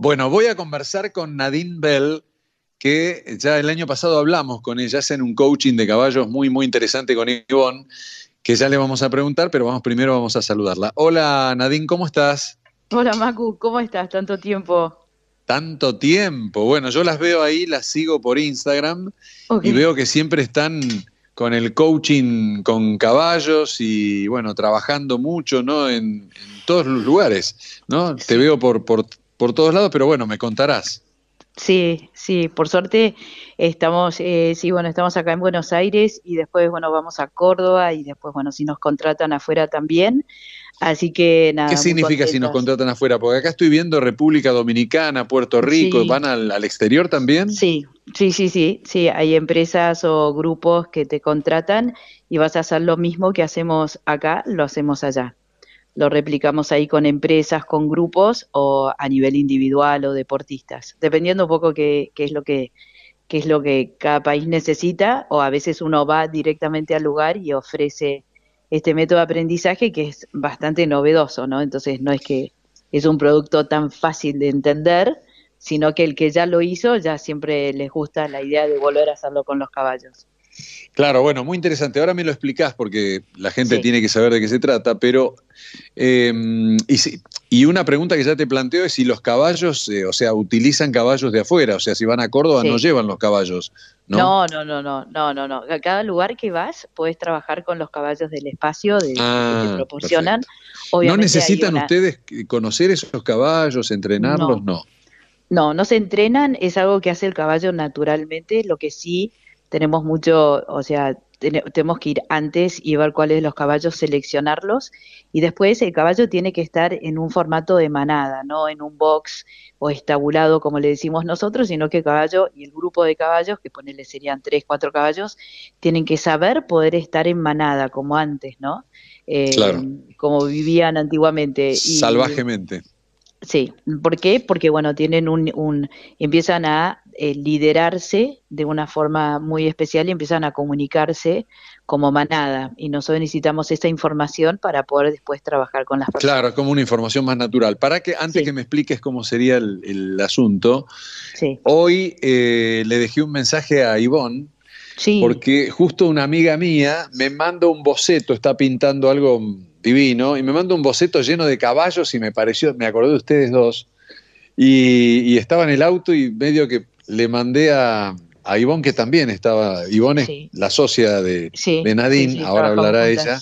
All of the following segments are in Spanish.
Bueno, voy a conversar con Nadine Bell, que ya el año pasado hablamos con ella, hacen un coaching de caballos muy, muy interesante con Ivonne, que ya le vamos a preguntar, pero vamos primero vamos a saludarla. Hola Nadine, ¿cómo estás? Hola Macu, ¿cómo estás? Tanto tiempo. Tanto tiempo. Bueno, yo las veo ahí, las sigo por Instagram y veo que siempre están con el coaching con caballos y bueno, trabajando mucho, ¿no? En, todos los lugares, ¿no? Te veo por, por, por todos lados, pero bueno, me contarás. Sí, sí, por suerte estamos, eh, sí, bueno, estamos acá en Buenos Aires y después, bueno, vamos a Córdoba y después, bueno, si nos contratan afuera también. Así que nada. ¿Qué significa si nos contratan afuera? Porque acá estoy viendo República Dominicana, Puerto Rico, ¿van al, al, exterior también? Sí, sí, sí, sí, sí, hay empresas o grupos que te contratan y vas a hacer lo mismo que hacemos acá, lo hacemos allá. Lo replicamos ahí con empresas, con grupos o a nivel individual o deportistas, dependiendo un poco qué, qué es lo que qué es lo que cada país necesita o a veces uno va directamente al lugar y ofrece este método de aprendizaje que es bastante novedoso, ¿no? Entonces no es que es un producto tan fácil de entender, sino que el que ya lo hizo ya siempre les gusta la idea de volver a hacerlo con los caballos. Claro, bueno, muy interesante. Ahora me lo explicás porque la gente tiene que saber de qué se trata, pero em, y, una pregunta que ya te planteo es si los caballos, eh, o sea, utilizan caballos de afuera, o sea, si van a Córdoba no llevan los caballos. ¿no? no, no, no, no, no, no, A cada lugar que vas puedes trabajar con los caballos del espacio de, que te ah, proporcionan. ¿No necesitan ustedes conocer esos caballos, entrenarlos? No. no. No, se entrenan, es algo que hace el caballo naturalmente, lo que sí tenemos mucho, o sea, tenemos que ir antes y ver cuáles los caballos, seleccionarlos y después el caballo tiene que estar en un formato de manada, no en un box o estabulado como le decimos nosotros, sino que el caballo y el grupo de caballos, que ponele serían tres, cuatro caballos, tienen que saber poder estar en manada como antes, ¿no? Eh, como vivían antiguamente. Salvajemente. Sí, ¿por qué? Porque bueno, tienen un, un empiezan a eh, liderarse de una forma muy especial y empiezan a comunicarse como manada. Y nosotros necesitamos esta información para poder después trabajar con las personas. Claro, como una información más natural. Para que, antes que me expliques cómo sería el, asunto, hoy eh, le dejé un mensaje a Ivonne. Porque justo una amiga mía me manda un boceto, está pintando algo divino, y me manda un boceto lleno de caballos y me pareció, me acordé de ustedes dos, y estaba en el auto y medio que le mandé a, a Ivonne, que también estaba, Ivonne es la socia de, Nadine, ahora hablará ella.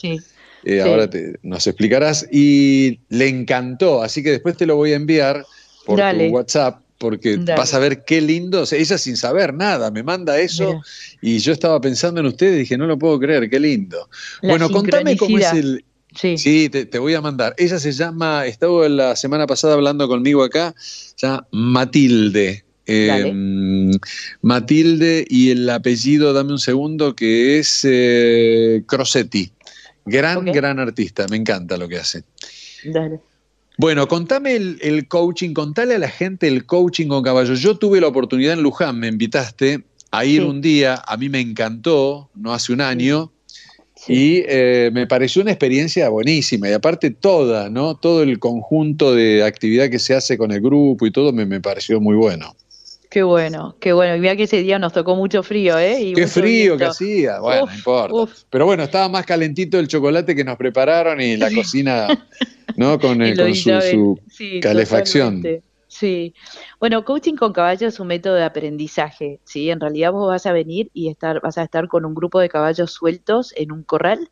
Eh, ahora te, nos explicarás. Y le encantó, así que después te lo voy a enviar por tu WhatsApp porque vas a ver qué lindo, ella sin saber nada, me manda eso y yo estaba pensando en ustedes y dije, no lo puedo creer, qué lindo. bueno, contame cómo es el... Sí, te, te, voy a mandar. Ella se llama, estaba la semana pasada hablando conmigo acá, se llama Matilde. Em, Matilde y el apellido, dame un segundo, que es eh, Crosetti. Gran, gran artista, me encanta lo que hace. Dale. Bueno, contame el, coaching, contale a la gente el coaching con caballos. Yo tuve la oportunidad en Luján, me invitaste a ir un día, a mí me encantó, no hace un año, y eh, me pareció una experiencia buenísima. Y aparte toda, ¿no? Todo el conjunto de actividad que se hace con el grupo y todo me pareció muy bueno. Qué bueno, qué bueno. Y mira que ese día nos tocó mucho frío, ¿eh? qué frío que hacía. Bueno, no importa. Pero bueno, estaba más calentito el chocolate que nos prepararon y la cocina, ¿no? Con, su, calefacción. Sí. Bueno, coaching con caballos es un método de aprendizaje, ¿sí? En realidad vos vas a venir y estar, vas a estar con un grupo de caballos sueltos en un corral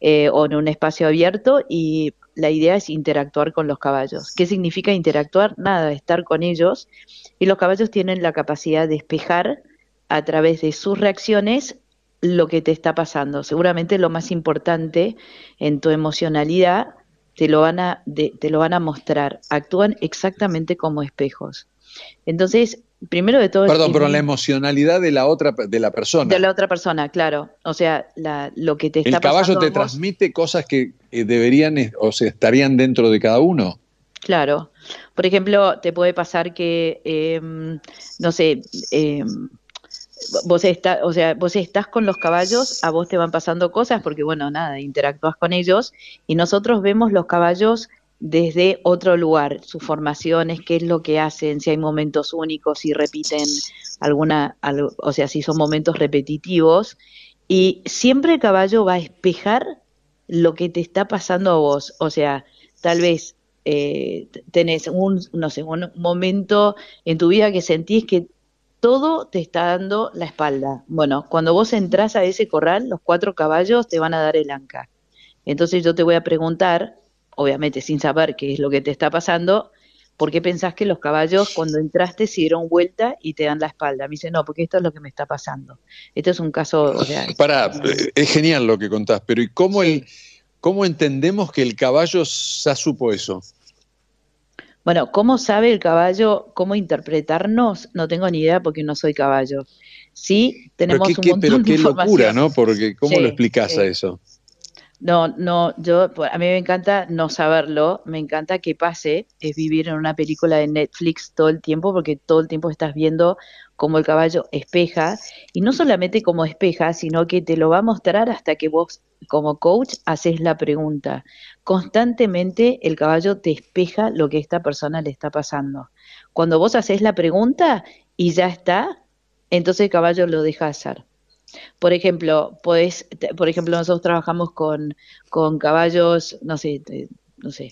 eh, o en un espacio abierto y la idea es interactuar con los caballos. ¿Qué significa interactuar? Nada, estar con ellos. Y los caballos tienen la capacidad de espejar a través de sus reacciones lo que te está pasando. Seguramente lo más importante en tu emocionalidad te lo van a, te lo van a mostrar. Actúan exactamente como espejos. Entonces, primero de todo... Perdón, pero la emocionalidad de la otra, de la persona. De la otra persona, claro. O sea, la, lo que te está ¿El caballo te transmite cosas que eh, deberían o se estarían dentro de cada uno? Claro. Por ejemplo, te puede pasar que, em, no sé, eh, vos, estás, o sea, vos estás con los caballos, a vos te van pasando cosas porque, bueno, nada, interactúas con ellos y nosotros vemos los caballos desde otro lugar, sus formaciones, qué es lo que hacen, si hay momentos únicos, si repiten alguna, o sea, si son momentos repetitivos. Y siempre el caballo va a espejar lo que te está pasando a vos. O sea, tal vez eh, tenés un, no sé, un momento en tu vida que sentís que todo te está dando la espalda. Bueno, cuando vos entras a ese corral, los cuatro caballos te van a dar el anca. Entonces yo te voy a preguntar, obviamente sin saber qué es lo que te está pasando, ¿por qué pensás que los caballos cuando entraste se dieron vuelta y te dan la espalda? Me dice, no, porque esto es lo que me está pasando. Esto es un caso... O sea, Para, eh, es genial lo que contás, pero ¿y cómo, el, cómo entendemos que el caballo ya supo eso? Bueno, ¿cómo sabe el caballo cómo interpretarnos? No tengo ni idea porque no soy caballo. Sí, tenemos un montón pero qué locura, ¿no? Porque ¿cómo lo explicas a eso? No, no, yo, a mí me encanta no saberlo, me encanta que pase, es vivir en una película de Netflix todo el tiempo, porque todo el tiempo estás viendo cómo el caballo espeja, y no solamente como espeja, sino que te lo va a mostrar hasta que vos, como coach, haces la pregunta. Constantemente el caballo te espeja lo que esta persona le está pasando. Cuando vos haces la pregunta y ya está, entonces el caballo lo deja hacer. Por ejemplo, pues, por ejemplo, nosotros trabajamos con, con caballos, no sé, no sé,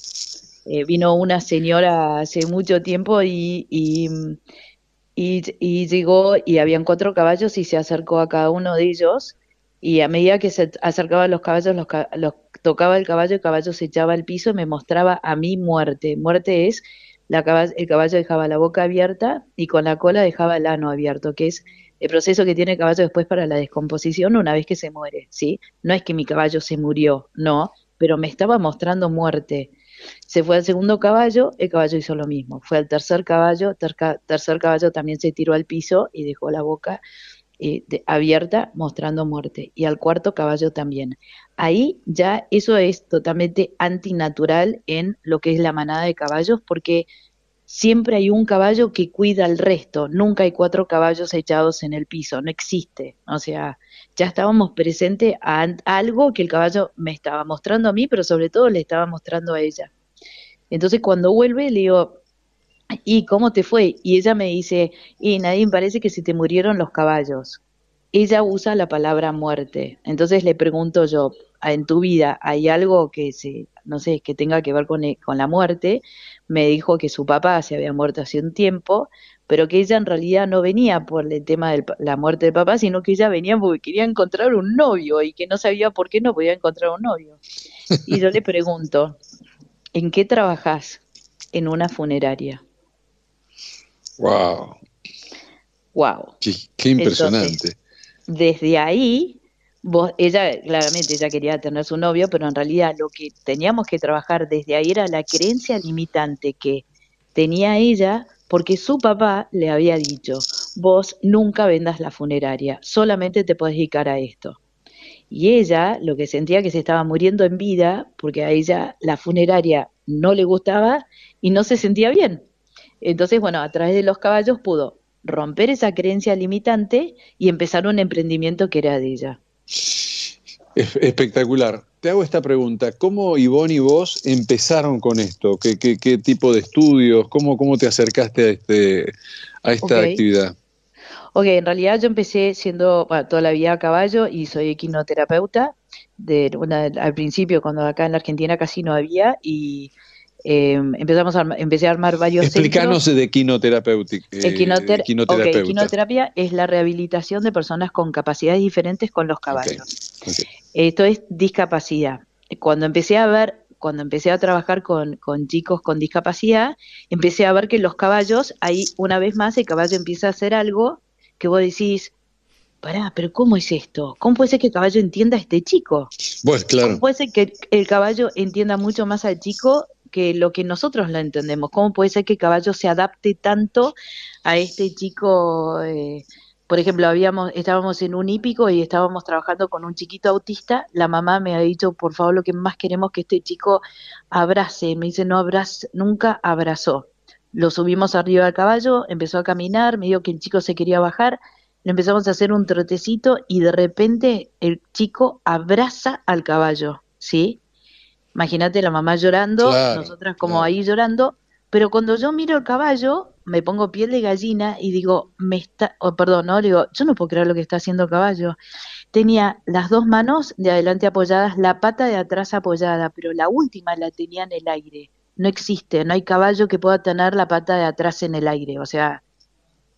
eh, vino una señora hace mucho tiempo y, y, y, llegó y habían cuatro caballos y se acercó a cada uno de ellos y a medida que se acercaban los caballos, los, los tocaba el caballo, el caballo se echaba al piso y me mostraba a mí muerte. Muerte es la, el caballo dejaba la boca abierta y con la cola dejaba el ano abierto, que es el proceso que tiene el caballo después para la descomposición una vez que se muere, ¿sí? No es que mi caballo se murió, no, pero me estaba mostrando muerte. Se fue al segundo caballo, el caballo hizo lo mismo. Fue al tercer caballo, tercer caballo también se tiró al piso y dejó la boca eh, abierta mostrando muerte. Y al cuarto caballo también. Ahí ya eso es totalmente antinatural en lo que es la manada de caballos porque siempre hay un caballo que cuida al resto, nunca hay cuatro caballos echados en el piso, no existe. O sea, ya estábamos presentes a, algo que el caballo me estaba mostrando a mí, pero sobre todo le estaba mostrando a ella. Entonces cuando vuelve le digo, ¿y cómo te fue? Y ella me dice, y nadie parece que se te murieron los caballos. Ella usa la palabra muerte. Entonces le pregunto yo, ¿en tu vida hay algo que se, no sé, que tenga que ver con, con la muerte? me dijo que su papá se había muerto hace un tiempo, pero que ella en realidad no venía por el tema de la muerte del papá, sino que ella venía porque quería encontrar un novio y que no sabía por qué no podía encontrar un novio. Y yo le pregunto, ¿en qué trabajas? En una funeraria. Wow. Wow. Qué, impresionante. Desde ahí ella claramente ella quería tener su novio, pero en realidad lo que teníamos que trabajar desde ahí era la creencia limitante que tenía ella porque su papá le había dicho, vos nunca vendas la funeraria, solamente te podés dedicar a esto. Y ella lo que sentía que se estaba muriendo en vida porque a ella la funeraria no le gustaba y no se sentía bien. Entonces, bueno, a través de los caballos pudo romper esa creencia limitante y empezar un emprendimiento que era de ella. Espectacular. Te hago esta pregunta. ¿Cómo Ivonne y vos empezaron con esto? ¿Qué, qué, tipo de estudios? ¿Cómo, ¿Cómo te acercaste a, este, a esta actividad? Ok, en realidad yo empecé siendo toda la vida a caballo y soy equinoterapeuta. De, al principio, cuando acá en la Argentina casi no había, y Em, empezamos a, empecé a armar varios Explícanos de equinoterapeutic, eh, equinoterapia es la rehabilitación de personas con capacidades diferentes con los caballos. Esto es discapacidad. Cuando empecé a ver, cuando empecé a trabajar con, con, chicos con discapacidad, empecé a ver que los caballos, ahí una vez más el caballo empieza a hacer algo que vos decís, pará, pero ¿cómo es esto? ¿Cómo puede ser que el caballo entienda a este chico? Pues claro. ¿Cómo puede ser que el caballo entienda mucho más al chico que lo que nosotros la entendemos. ¿Cómo puede ser que Caballo se adapte tanto a este chico? Eh, por ejemplo, habíamos, estábamos en un hípico y estábamos trabajando con un chiquito autista. La mamá me ha dicho, por favor, lo que más queremos que este chico abrace. Me dice, no abrace, nunca abrazó. Lo subimos arriba del caballo, empezó a caminar, me dijo que el chico se quería bajar, le empezamos a hacer un trotecito y de repente el chico abraza al caballo, ¿sí? Imagínate la mamá llorando, nosotras como ahí llorando, pero cuando yo miro el caballo, me pongo piel de gallina y digo, me está, oh, perdón, no, digo, yo no puedo creer lo que está haciendo el caballo. Tenía las dos manos de adelante apoyadas, la pata de atrás apoyada, pero la última la tenía en el aire. No existe, no hay caballo que pueda tener la pata de atrás en el aire, o sea,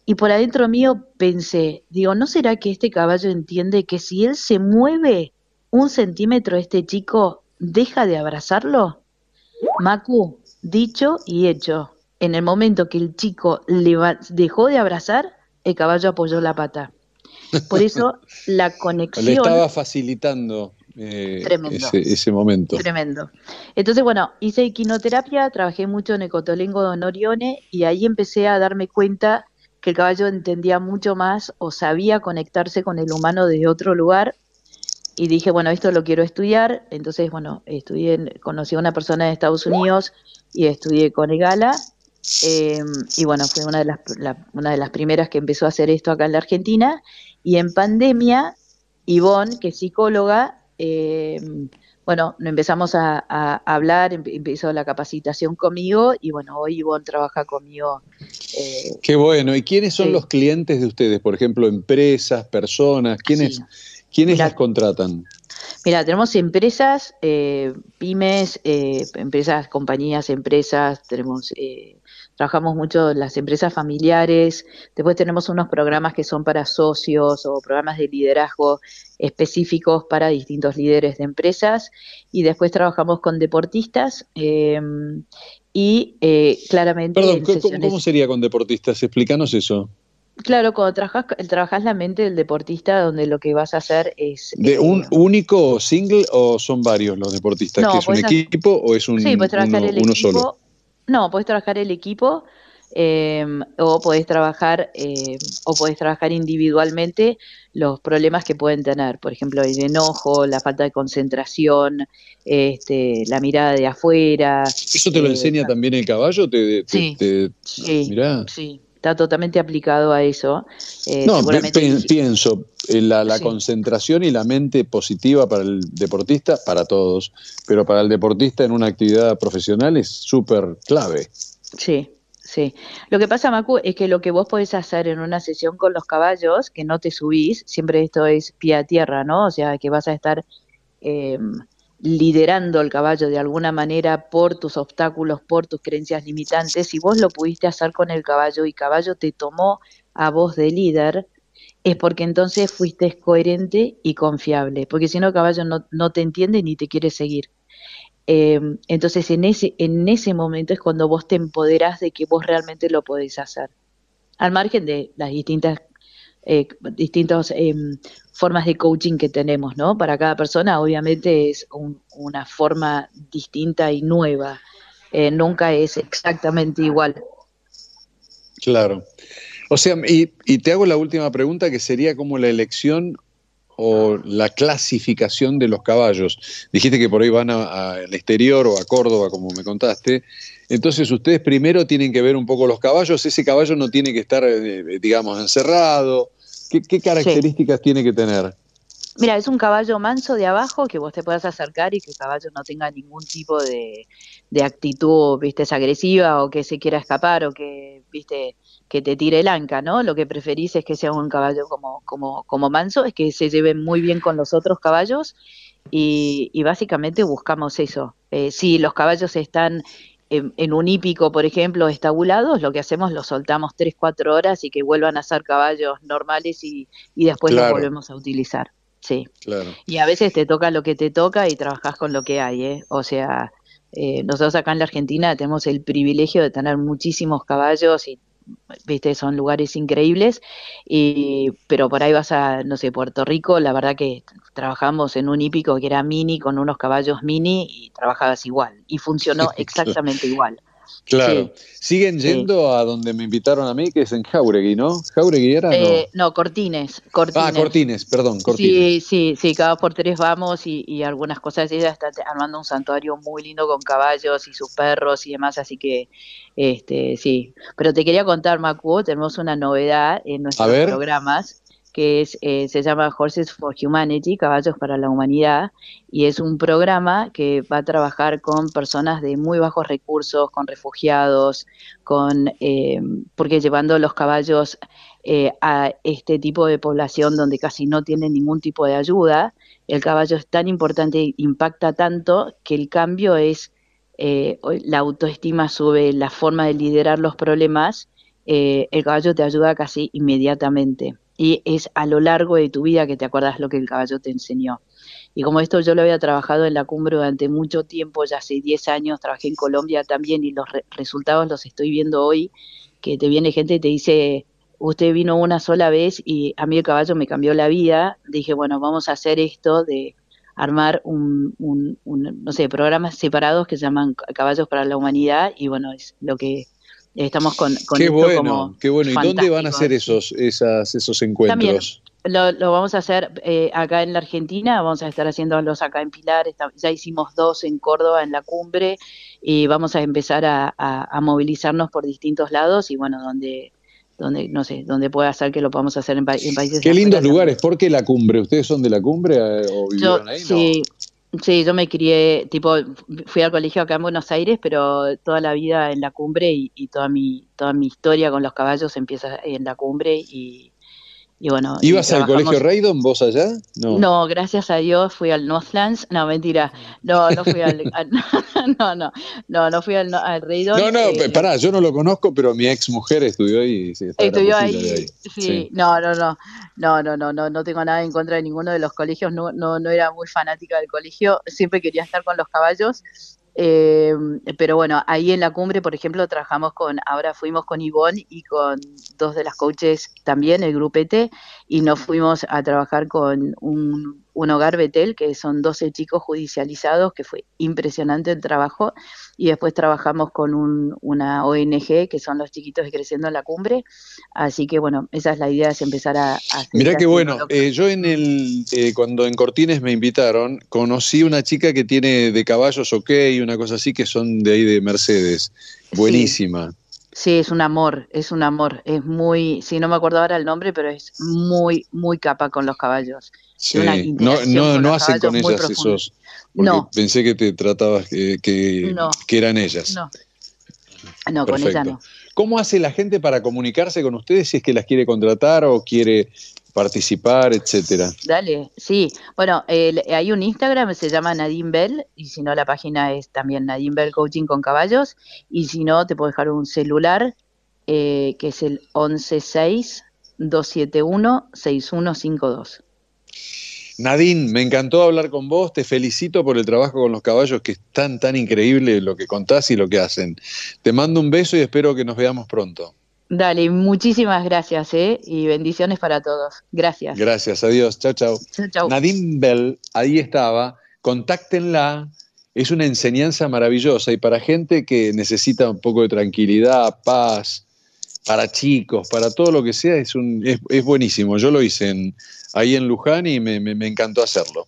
y por adentro mío pensé, digo, ¿no será que este caballo entiende que si él se mueve un centímetro, este chico deja de abrazarlo? Macu, dicho y hecho. En el momento que el chico le dejó de abrazar, el caballo apoyó la pata. Por eso la conexión... Le estaba facilitando eh, ese, momento. Tremendo. Entonces, bueno, hice equinoterapia, trabajé mucho en Ecotolengo de Norione y ahí empecé a darme cuenta que el caballo entendía mucho más o sabía conectarse con el humano desde otro lugar. Y dije, bueno, esto lo quiero estudiar. Entonces, bueno, estudié, conocí a una persona de Estados Unidos y estudié con Egala. Eh, y bueno, fue una de, las, una de las primeras que empezó a hacer esto acá en la Argentina. Y en pandemia, Ivonne, que es psicóloga, eh, bueno, empezamos a, hablar, empezó la capacitación conmigo y bueno, hoy Ivonne trabaja conmigo. Eh, Qué bueno. ¿Y quiénes son los clientes de ustedes? Por ejemplo, empresas, personas, ¿quiénes, ¿quiénes las contratan? Mira, tenemos empresas, eh, pymes, eh, empresas, compañías, empresas, tenemos trabajamos mucho las empresas familiares, después tenemos unos programas que son para socios o programas de liderazgo específicos para distintos líderes de empresas y después trabajamos con deportistas em, y eh, claramente... Perdón, ¿cómo, sería con deportistas? Explícanos eso. Claro, cuando trabajas, trabajas la mente del deportista, donde lo que vas a hacer es... ¿De un eh, único single o son varios los deportistas? ¿Que es un equipo o es un, sí, trabajar el equipo, solo? No, puedes trabajar el equipo em, o podés trabajar em, o podés trabajar individualmente los problemas que pueden tener, por ejemplo, el enojo, la falta de concentración, este, la mirada de afuera. ¿Eso te lo eh, enseña también el caballo? ¿Te, sí, sí, está totalmente aplicado a eso. Eh, no, pienso, eh, la, la concentración y la mente positiva para el deportista, para todos, pero para el deportista en una actividad profesional es súper clave. Sí, sí. Lo que pasa, Macu, es que lo que vos podés hacer en una sesión con los caballos, que no te subís, siempre esto es pie a tierra, ¿no? O sea, que vas a estar... Eh, liderando el caballo de alguna manera por tus obstáculos, por tus creencias limitantes, si vos lo pudiste hacer con el caballo y caballo te tomó a vos de líder, es porque entonces fuiste coherente y confiable, porque si no caballo no, no te entiende ni te quiere seguir. Em, entonces en ese, en ese momento es cuando vos te empoderás de que vos realmente lo podés hacer, al margen de las distintas eh, distintas em, formas de coaching que tenemos, ¿no? Para cada persona obviamente es una forma distinta y nueva, eh, nunca es exactamente igual. Claro. O sea, y, y, te hago la última pregunta que sería como la elección o la clasificación de los caballos. Dijiste que por ahí van al exterior o a Córdoba, como me contaste. Entonces ustedes primero tienen que ver un poco los caballos. Ese caballo no tiene que estar, eh, digamos, encerrado. ¿Qué, características tiene que tener? Mira, es un caballo manso de abajo que vos te puedas acercar y que el caballo no tenga ningún tipo de, actitud, viste, agresiva o que se quiera escapar o que, viste, que te tire el anca, ¿no? Lo que preferís es que sea un caballo como, como, como manso, es que se lleve muy bien con los otros caballos y, básicamente buscamos eso. Eh, si los caballos están en, un hípico, por ejemplo, estabulados, lo que hacemos los soltamos 3, 4 horas y que vuelvan a ser caballos normales y, después los volvemos a utilizar. Sí. Claro. Y a veces te toca lo que te toca y trabajas con lo que hay, ¿eh? O sea, eh, nosotros acá en la Argentina tenemos el privilegio de tener muchísimos caballos y viste, son lugares increíbles, y, pero por ahí vas a, no sé, Puerto Rico, la verdad que trabajamos en un hípico que era mini, con unos caballos mini, y trabajabas igual, y funcionó exactamente igual. Claro. Siguen yendo a donde me invitaron a mí, que es en Jauregui, ¿no? ¿Jauregui era? Eh, no? Cortines, Cortines. Ah, Cortines, perdón, Cortines. Sí, sí, sí, cada por tres vamos y, algunas cosas. Ella está armando un santuario muy lindo con caballos y sus perros y demás, así que, este, sí. Pero te quería contar, Macu, tenemos una novedad en nuestros programas que es, eh, se llama Horses for Humanity, Caballos para la Humanidad, y es un programa que va a trabajar con personas de muy bajos recursos, con refugiados, con eh, porque llevando los caballos eh, a este tipo de población donde casi no tienen ningún tipo de ayuda, el caballo es tan importante, impacta tanto que el cambio es la autoestima sube, la forma de liderar los problemas, el caballo te ayuda casi inmediatamente y es a lo largo de tu vida que te acuerdas lo que el caballo te enseñó. Y como esto yo lo había trabajado en la cumbre durante mucho tiempo, ya hace 10 años, trabajé en Colombia también y los resultados los estoy viendo hoy, que te viene gente y te dice, usted vino una sola vez y a mí el caballo me cambió la vida, dije, bueno, vamos a hacer esto de armar un, un, un no sé, programas separados que se llaman Caballos para la Humanidad y bueno, es lo que Estamos con, con qué bueno, qué bueno. ¿Y dónde van a hacer esos, esas, esos encuentros? También, lo, vamos a hacer eh, acá en la Argentina, vamos a estar haciéndolos acá en Pilar, ya hicimos dos en Córdoba en la cumbre y vamos a empezar a, movilizarnos por distintos lados y bueno, donde donde no sé, donde pueda ser que lo podamos hacer en, países. Qué lindos lugares, ¿por qué la cumbre? ¿Ustedes son de la cumbre eh, o vivieron ahí? Sí, Sí, yo me crié, tipo, fui al colegio acá en Buenos Aires, pero toda la vida en la cumbre y, y toda mi toda mi historia con los caballos empieza en la cumbre y, y bueno, ¿Ibas al colegio Raydon vos allá? No. no, gracias a Dios fui al Northlands. No, mentira. No, no fui al. no, no, no, no fui al, al Raydon. No, no, eh, pará, yo no lo conozco, pero mi ex mujer estudió ahí. Sí, estudió ahí, Sí. No, no, no. No, no, no, no, no tengo nada en contra de ninguno de los colegios. No, no, no era muy fanática del colegio. Siempre quería estar con los caballos. Eh, pero bueno, ahí en la cumbre, por ejemplo, trabajamos con, ahora fuimos con Ivonne y con dos de las coaches también, el grupete, y nos fuimos a trabajar con un, un hogar Betel, que son 12 chicos judicializados, que fue impresionante el trabajo, y después trabajamos con un, una ONG, que son los chiquitos de Creciendo en la Cumbre, así que bueno, esa es la idea, es empezar a... a Mirá qué bueno, eh, yo en el, eh, cuando en Cortines me invitaron, conocí una chica que tiene de caballos ok, una cosa así, que son de ahí de Mercedes, buenísima. Sí, es un amor, es un amor. Es muy, sí, no me acuerdo ahora el nombre, pero es muy, muy capa con los caballos. Sí. no, no, no hacen con ellas esos. no. Pensé que te tratabas que, que, eran ellas. No. No, con ella no. ¿Cómo hace la gente para comunicarse con ustedes si es que las quiere contratar o quiere participar, etcétera. Dale, sí. Bueno, hay un Instagram, se llama Nadine Bell, y si no, la página es también Nadine Bell Coaching con Caballos, y si no, te puedo dejar un celular, eh, que es el 116-271-6152. Nadine, me encantó hablar con vos, te felicito por el trabajo con los caballos, que es tan, tan increíble lo que contás y lo que hacen. Te mando un beso y espero que nos veamos pronto. Dale, muchísimas gracias, ¿eh? Y bendiciones para todos. Gracias. Gracias, adiós. Chao, chao. Chao, Nadine Bell, ahí estaba. Contáctenla. Es una enseñanza maravillosa y para gente que necesita un poco de tranquilidad, paz, para chicos, para todo lo que sea, es, un, es, buenísimo. Yo lo hice en, ahí en Luján y me encantó hacerlo.